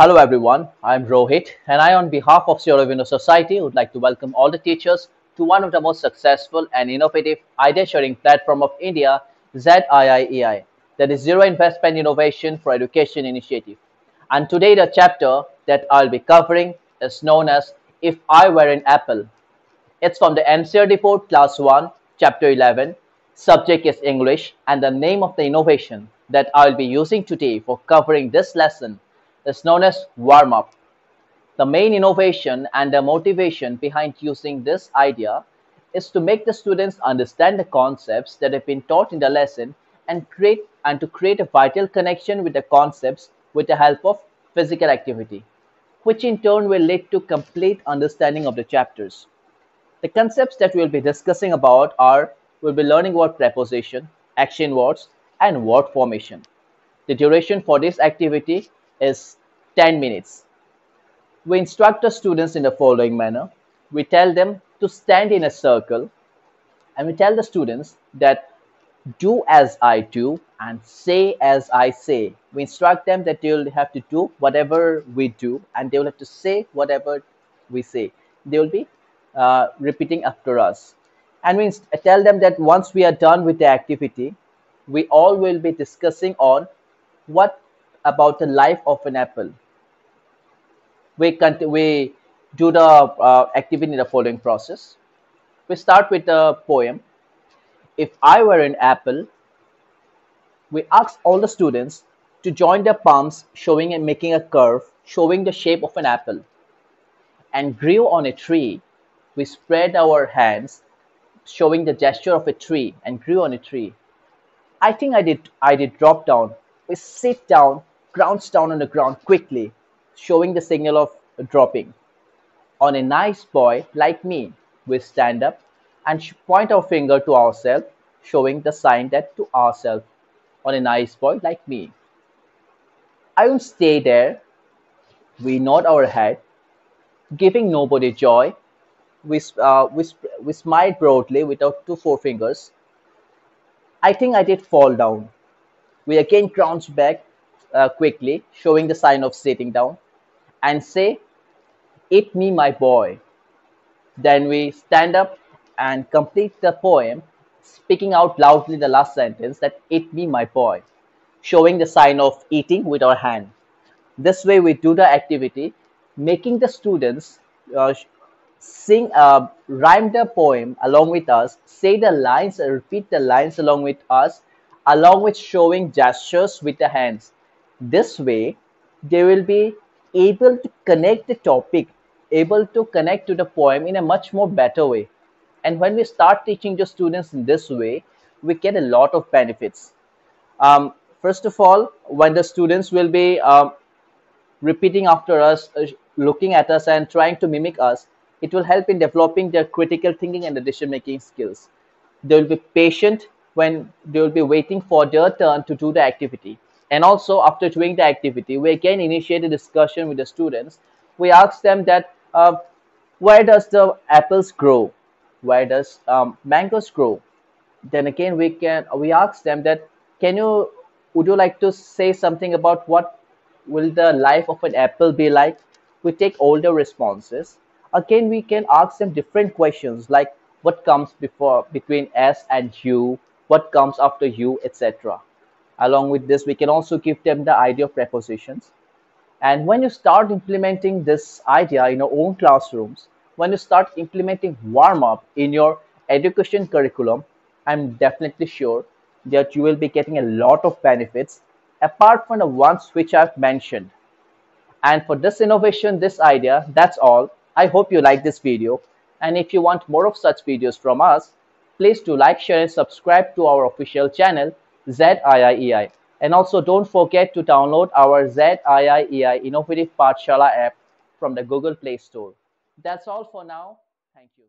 Hello everyone, I'm Rohit and I on behalf of Sri Aurobindo Society would like to welcome all the teachers to one of the most successful and innovative idea sharing platform of India, ZIIEI, that is Zero Investment Innovation for Education Initiative. And today the chapter that I'll be covering is known as If I Were an Apple. It's from the NCERT board class 1, chapter 11. Subject is English and the name of the innovation that I'll be using today for covering this lesson is known as warm up. The main innovation and the motivation behind using this idea is to make the students understand the concepts that have been taught in the lesson and create and to create a vital connection with the concepts with the help of physical activity, which in turn will lead to complete understanding of the chapters. The concepts that we'll be discussing about are we'll be learning about preposition, action words, and word formation. The duration for this activity is 10 minutes. We instruct the students in the following manner. We tell them to stand in a circle and we tell the students that do as I do and say as I say. We instruct them that they will have to do whatever we do and they will have to say whatever we say. They will be uh, repeating after us. And we tell them that once we are done with the activity, we all will be discussing on what about the life of an apple. We, we do the uh, activity in the following process. We start with the poem. If I were an apple, we ask all the students to join their palms showing and making a curve showing the shape of an apple. And grew on a tree, we spread our hands showing the gesture of a tree and grew on a tree. I think I did I did drop down. We sit down, crouch down on the ground quickly, showing the signal of dropping. On a nice boy like me, we stand up and point our finger to ourselves, showing the sign that to ourselves. On a nice boy like me. I won't stay there. We nod our head, giving nobody joy. We, uh, we, we smile broadly with our two forefingers I think I did fall down. We again crouch back uh, quickly, showing the sign of sitting down, and say, Eat me, my boy. Then we stand up and complete the poem, speaking out loudly the last sentence that Eat me, my boy, showing the sign of eating with our hand. This way, we do the activity, making the students uh, sing uh, rhyme the poem along with us say the lines repeat the lines along with us along with showing gestures with the hands this way they will be able to connect the topic able to connect to the poem in a much more better way and when we start teaching the students in this way we get a lot of benefits um, first of all when the students will be um, repeating after us uh, looking at us and trying to mimic us it will help in developing their critical thinking and decision making skills. They will be patient when they will be waiting for their turn to do the activity. And also, after doing the activity, we again initiate a discussion with the students. We ask them that uh, where does the apples grow? Where does um, mangoes grow? Then again, we can we ask them that can you would you like to say something about what will the life of an apple be like? We take all the responses again we can ask them different questions like what comes before between s and u what comes after u etc along with this we can also give them the idea of prepositions. And when you start implementing this idea in your own classrooms when you start implementing warm up in your education curriculum i'm definitely sure that you will be getting a lot of benefits apart from the ones which i've mentioned. And for this innovation this idea that's all. I hope you like this video. And if you want more of such videos from us, please do like, share and subscribe to our official channel ZIIEI. And also don't forget to download our ZIIEI Innovative Pathshala app from the Google Play Store. That's all for now. Thank you.